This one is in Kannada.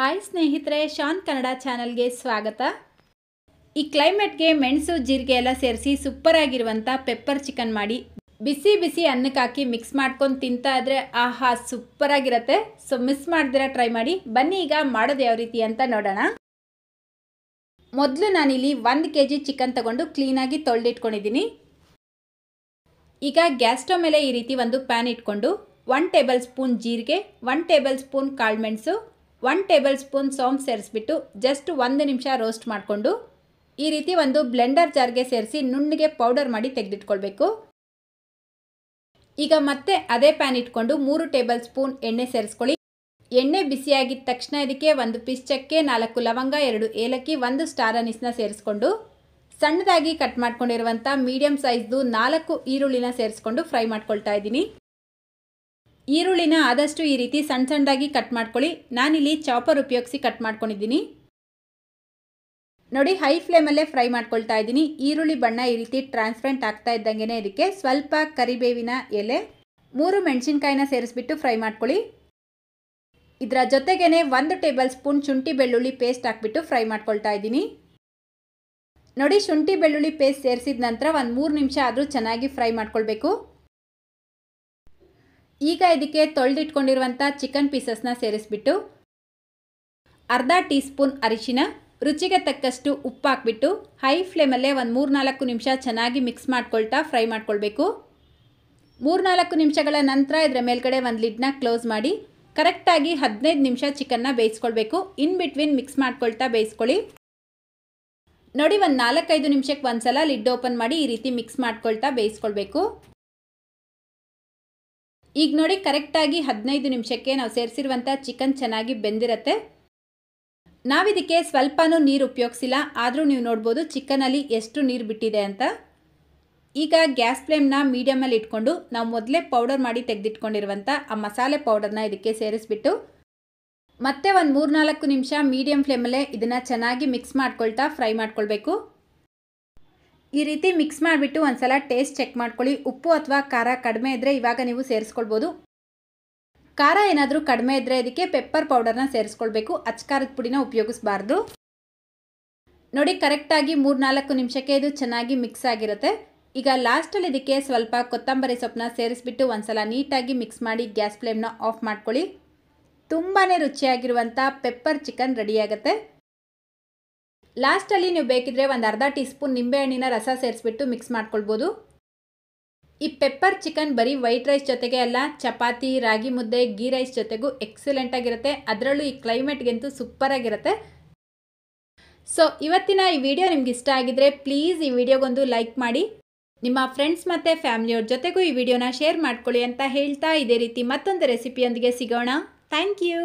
ಹಾಯ್ ಸ್ನೇಹಿತರೆ, ಶಾನ್ ಕನ್ನಡ ಚಾನಲ್ಗೆ ಸ್ವಾಗತ. ಈ ಕ್ಲೈಮೇಟ್ಗೆ ಮೆಣಸು, ಜೀರಿಗೆ ಎಲ್ಲ ಸೇರಿಸಿ ಸೂಪರ್ ಆಗಿರುವಂಥ ಪೆಪ್ಪರ್ ಚಿಕನ್ ಮಾಡಿ ಬಿಸಿ ಬಿಸಿ ಅನ್ನಕ್ಕೆ ಹಾಕಿ ಮಿಕ್ಸ್ ಮಾಡ್ಕೊಂಡು ತಿಂತಾ ಇದ್ರೆ ಆಹಾ ಸೂಪರ್ ಆಗಿರತ್ತೆ. ಸೊ ಮಿಸ್ ಮಾಡ್ದಿರ ಟ್ರೈ ಮಾಡಿ. ಬನ್ನಿ ಈಗ ಮಾಡೋದು ಯಾವ ರೀತಿ ಅಂತ ನೋಡೋಣ. ಮೊದಲು ನಾನಿಲ್ಲಿ ಒಂದು ಕೆ ಜಿ ಚಿಕನ್ ತಗೊಂಡು ಕ್ಲೀನಾಗಿ ತೊಳೆದಿಟ್ಕೊಂಡಿದ್ದೀನಿ. ಈಗ ಗ್ಯಾಸ್ ಸ್ಟವ್ ಮೇಲೆ ಈ ರೀತಿ ಒಂದು ಪ್ಯಾನ್ ಇಟ್ಕೊಂಡು ಒನ್ ಟೇಬಲ್ ಸ್ಪೂನ್ ಜೀರಿಗೆ ಒನ್ ಟೇಬಲ್ ಸ್ಪೂನ್ ಕಾಳುಮೆಣಸು ಒನ್ ಟೇಬಲ್ ಸ್ಪೂನ್ ಸೋಂಪು ಸೇರಿಸ್ಬಿಟ್ಟು ಜಸ್ಟ್ ಒಂದು ನಿಮಿಷ ರೋಸ್ಟ್ ಮಾಡಿಕೊಂಡು, ಈ ರೀತಿ ಒಂದು ಬ್ಲೆಂಡರ್ ಜಾರ್ಗೆ ಸೇರಿಸಿ ನುಣ್ಣಗೆ ಪೌಡರ್ ಮಾಡಿ ತೆಗೆದಿಟ್ಕೊಳ್ಬೇಕು. ಈಗ ಮತ್ತೆ ಅದೇ ಪ್ಯಾನ್ ಇಟ್ಕೊಂಡು ಮೂರು ಟೇಬಲ್ ಸ್ಪೂನ್ ಎಣ್ಣೆ ಸೇರಿಸ್ಕೊಳ್ಳಿ. ಎಣ್ಣೆ ಬಿಸಿಯಾಗಿದ್ದ ತಕ್ಷಣ ಇದಕ್ಕೆ ಒಂದು ಪೀಸ್ ಚಕ್ಕೆ, ನಾಲ್ಕು ಲವಂಗ, ಎರಡು ಏಲಕ್ಕಿ, ಒಂದು ಸ್ಟಾರ್ ಅನಿಸ್ನ ಸೇರಿಸ್ಕೊಂಡು, ಸಣ್ಣದಾಗಿ ಕಟ್ ಮಾಡ್ಕೊಂಡಿರುವಂಥ ಮೀಡಿಯಂ ಸೈಜ್ದು ನಾಲ್ಕು ಈರುಳ್ಳಿನ ಸೇರಿಸ್ಕೊಂಡು ಫ್ರೈ ಮಾಡ್ಕೊಳ್ತಾ ಇದ್ದೀನಿ. ಈರುಳ್ಳಿನ ಆದಷ್ಟು ಈ ರೀತಿ ಸಣ್ಣ ಸಣ್ಣದಾಗಿ ಕಟ್ ಮಾಡ್ಕೊಳ್ಳಿ. ನಾನಿಲ್ಲಿ ಚಾಪರ್ ಉಪಯೋಗಿಸಿ ಕಟ್ ಮಾಡ್ಕೊಂಡಿದ್ದೀನಿ. ನೋಡಿ, ಹೈ ಫ್ಲೇಮಲ್ಲೇ ಫ್ರೈ ಮಾಡ್ಕೊಳ್ತಾ ಇದ್ದೀನಿ. ಈರುಳ್ಳಿ ಬಣ್ಣ ಈ ರೀತಿ ಟ್ರಾನ್ಸ್ಪರೆಂಟ್ ಆಗ್ತಾ ಇದ್ದಂಗೆ ಇದಕ್ಕೆ. ಸ್ವಲ್ಪ ಕರಿಬೇವಿನ ಎಲೆ, ಮೂರು ಮೆಣಸಿನ್ಕಾಯಿನ ಸೇರಿಸ್ಬಿಟ್ಟು ಫ್ರೈ ಮಾಡ್ಕೊಳ್ಳಿ. ಇದರ ಜೊತೆಗೇನೆ ಒಂದು ಟೇಬಲ್ ಸ್ಪೂನ್ ಶುಂಠಿ ಬೆಳ್ಳುಳ್ಳಿ ಪೇಸ್ಟ್ ಹಾಕ್ಬಿಟ್ಟು ಫ್ರೈ ಮಾಡ್ಕೊಳ್ತಾ ಇದ್ದೀನಿ. ನೋಡಿ, ಶುಂಠಿ ಬೆಳ್ಳುಳ್ಳಿ ಪೇಸ್ಟ್ ಸೇರಿಸಿದ ನಂತರ ಒಂದು ಮೂರು ನಿಮಿಷ ಆದರೂ ಚೆನ್ನಾಗಿ ಫ್ರೈ ಮಾಡ್ಕೊಳ್ಬೇಕು. ಈಗ ಇದಕ್ಕೆ ತೊಳೆದಿಟ್ಕೊಂಡಿರುವಂಥ ಚಿಕನ್ ಪೀಸಸ್ನ ಸೇರಿಸ್ಬಿಟ್ಟು ಅರ್ಧ ಟೀ ಸ್ಪೂನ್ ಅರಿಶಿನ, ರುಚಿಗೆ ತಕ್ಕಷ್ಟು ಉಪ್ಪು ಹಾಕ್ಬಿಟ್ಟು ಹೈ ಫ್ಲೇಮಲ್ಲೇ ಒಂದು ಮೂರು ನಾಲ್ಕು ನಿಮಿಷ ಚೆನ್ನಾಗಿ ಮಿಕ್ಸ್ ಮಾಡ್ಕೊಳ್ತಾ ಫ್ರೈ ಮಾಡ್ಕೊಳ್ಬೇಕು. ಮೂರ್ನಾಲ್ಕು ನಿಮಿಷಗಳ ನಂತರ ಇದರ ಮೇಲ್ಗಡೆ ಒಂದು ಲಿಡ್ನ ಕ್ಲೋಸ್ ಮಾಡಿ ಕರೆಕ್ಟಾಗಿ ಹದಿನೈದು ನಿಮಿಷ ಚಿಕನ್ನ ಬೇಯಿಸ್ಕೊಳ್ಬೇಕು. ಇನ್ ಬಿಟ್ವೀನ್ ಮಿಕ್ಸ್ ಮಾಡ್ಕೊಳ್ತಾ ಬೇಯಿಸ್ಕೊಳ್ಳಿ. ನೋಡಿ ಒಂದು ನಾಲ್ಕೈದು ನಿಮಿಷಕ್ಕೆ ಒಂದು ಸಲ ಲಿಡ್ ಓಪನ್ ಮಾಡಿ ಈ ರೀತಿ ಮಿಕ್ಸ್ ಮಾಡ್ಕೊಳ್ತಾ ಬೇಯಿಸ್ಕೊಳ್ಬೇಕು. ಈಗ ನೋಡಿ ಕರೆಕ್ಟಾಗಿ ಹದಿನೈದು ನಿಮಿಷಕ್ಕೆ ನಾವು ಸೇರಿಸಿರುವಂಥ ಚಿಕನ್ ಚೆನ್ನಾಗಿ ಬೆಂದಿರತ್ತೆ. ನಾವಿದಕ್ಕೆ ಸ್ವಲ್ಪನೂ ನೀರು ಉಪಯೋಗಿಸಿಲ್ಲ, ಆದರೂ ನೀವು ನೋಡ್ಬೋದು ಚಿಕನಲ್ಲಿ ಎಷ್ಟು ನೀರು ಬಿಟ್ಟಿದೆ ಅಂತ. ಈಗ ಗ್ಯಾಸ್ ಫ್ಲೇಮ್ನ ಮೀಡಿಯಮಲ್ಲಿ ಇಟ್ಕೊಂಡು ನಾವು ಮೊದಲೇ ಪೌಡರ್ ಮಾಡಿ ತೆಗೆದಿಟ್ಕೊಂಡಿರುವಂಥ ಆ ಮಸಾಲೆ ಪೌಡರ್ನ ಇದಕ್ಕೆ ಸೇರಿಸ್ಬಿಟ್ಟು ಮತ್ತೆ ಒಂದು ಮೂರ್ನಾಲ್ಕು ನಿಮಿಷ ಮೀಡಿಯಮ್ ಫ್ಲೇಮಲ್ಲೇ ಇದನ್ನು ಚೆನ್ನಾಗಿ ಮಿಕ್ಸ್ ಮಾಡ್ಕೊಳ್ತಾ ಫ್ರೈ ಮಾಡ್ಕೊಳ್ಬೇಕು. ಈ ರೀತಿ ಮಿಕ್ಸ್ ಮಾಡಿಬಿಟ್ಟು ಒಂದ್ಸಲ ಟೇಸ್ಟ್ ಚೆಕ್ ಮಾಡ್ಕೊಳ್ಳಿ. ಉಪ್ಪು ಅಥವಾ ಖಾರ ಕಡಿಮೆ ಇದ್ದರೆ ಇವಾಗ ನೀವು ಸೇರಿಸ್ಕೊಳ್ಬೋದು. ಖಾರ ಏನಾದರೂ ಕಡಿಮೆ ಇದ್ದರೆ ಇದಕ್ಕೆ ಪೆಪ್ಪರ್ ಪೌಡರ್ನ ಸೇರಿಸ್ಕೊಳ್ಬೇಕು. ಅಚ್ಕಾರದ ಪುಡಿನ ಉಪಯೋಗಿಸ್ಬಾರ್ದು. ನೋಡಿ ಕರೆಕ್ಟಾಗಿ ಮೂರ್ನಾಲ್ಕು ನಿಮಿಷಕ್ಕೆ ಇದು ಚೆನ್ನಾಗಿ ಮಿಕ್ಸ್ ಆಗಿರುತ್ತೆ. ಈಗ ಲಾಸ್ಟಲ್ಲಿ ಇದಕ್ಕೆ ಸ್ವಲ್ಪ ಕೊತ್ತಂಬರಿ ಸೊಪ್ಪನ್ನ ಸೇರಿಸ್ಬಿಟ್ಟು ಒಂದ್ಸಲ ನೀಟಾಗಿ ಮಿಕ್ಸ್ ಮಾಡಿ ಗ್ಯಾಸ್ ಫ್ಲೇಮ್ನ ಆಫ್ ಮಾಡ್ಕೊಳ್ಳಿ. ತುಂಬಾ ರುಚಿಯಾಗಿರುವಂಥ ಪೆಪ್ಪರ್ ಚಿಕನ್ ರೆಡಿಯಾಗುತ್ತೆ ಲಾಸ್ಟಲ್ಲಿ ನೀವು ಬೇಕಿದ್ರೆ ಒಂದು ಅರ್ಧ ಟೀ ಸ್ಪೂನ್ ನಿಂಬೆಹಣ್ಣಿನ ರಸ ಸೇರಿಸ್ಬಿಟ್ಟು ಮಿಕ್ಸ್ ಮಾಡ್ಕೊಳ್ಬೋದು. ಈ ಪೆಪ್ಪರ್ ಚಿಕನ್ ಬರೀ ವೈಟ್ ರೈಸ್ ಜೊತೆಗೆ ಅಲ್ಲ, ಚಪಾತಿ, ರಾಗಿ ಮುದ್ದೆ ಗೀ ರೈಸ್ ಜೊತೆಗೂ ಎಕ್ಸಲೆಂಟ್ ಆಗಿರುತ್ತೆ. ಅದರಲ್ಲೂ ಈ ಕ್ಲೈಮೇಟ್ಗಂತೂ ಸೂಪರ್ ಆಗಿರುತ್ತೆ. ಸೊ ಇವತ್ತಿನ ಈ ವಿಡಿಯೋ ನಿಮ್ಗೆ ಇಷ್ಟ ಆಗಿದ್ರೆ ಪ್ಲೀಸ್ ಈ ವಿಡಿಯೋಗೊಂದು ಲೈಕ್ ಮಾಡಿ. ನಿಮ್ಮ ಫ್ರೆಂಡ್ಸ್ ಮತ್ತು ಫ್ಯಾಮಿಲಿಯವ್ರ ಜೊತೆಗೂ ಈ ವಿಡಿಯೋನ ಶೇರ್ ಮಾಡ್ಕೊಳ್ಳಿ ಅಂತ ಹೇಳ್ತಾ ಇದೇ ರೀತಿ ಮತ್ತೊಂದು ರೆಸಿಪಿಯೊಂದಿಗೆ ಸಿಗೋಣ. Thank you